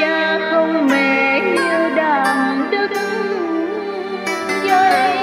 cha không mẹ như đàm đức với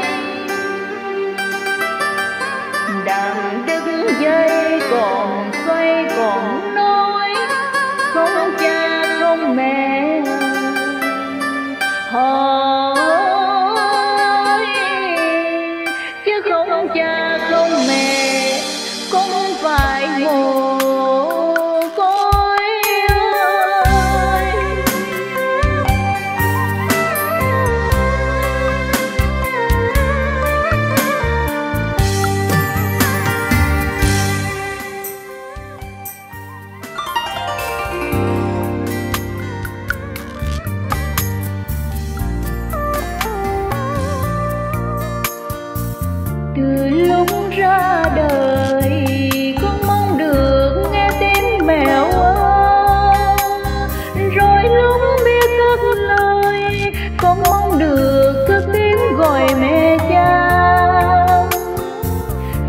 từ lúc ra đời con mong được nghe tiếng mẹ ơi, rồi lúc biết cất lời con mong được cất tiếng gọi mẹ cha.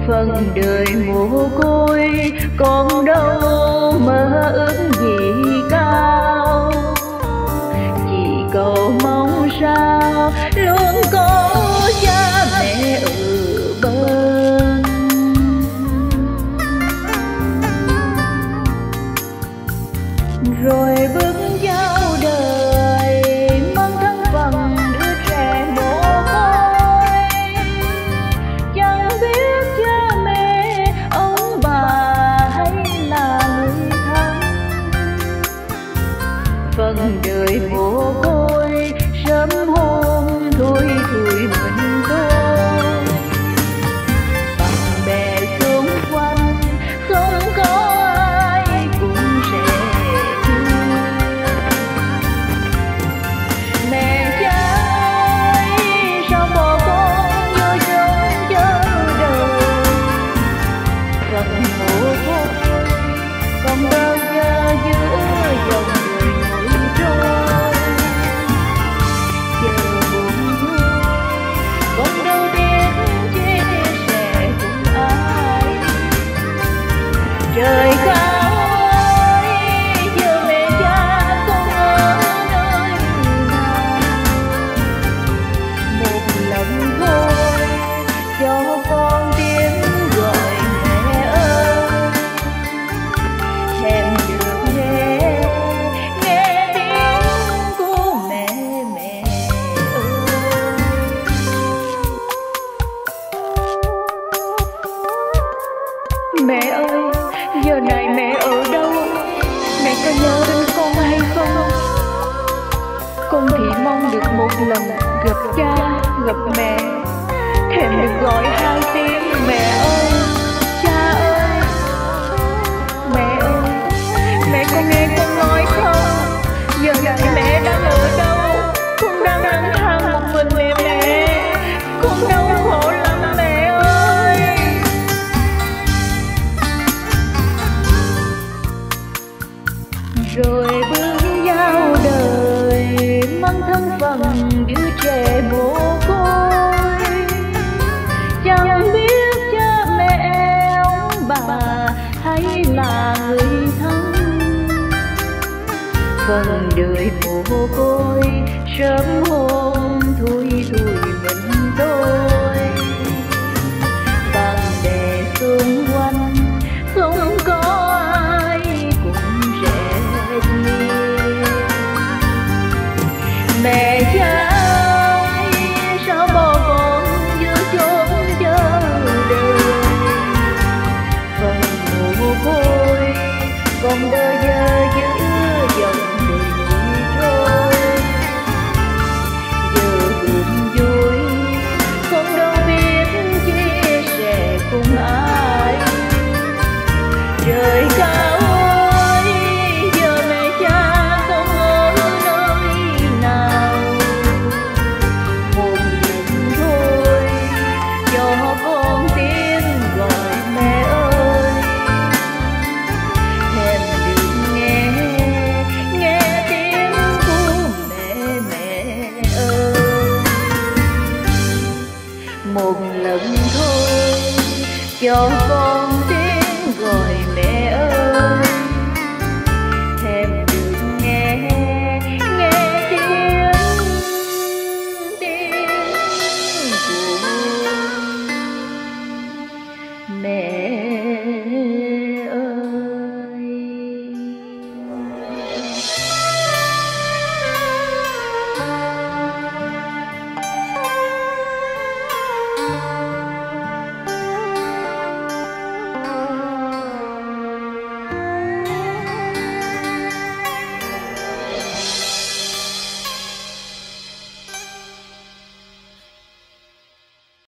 Phần đời mồ côi con trời mồ côi sớm hồn. 有风